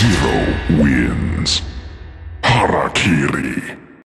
Zero wins. Harakiri.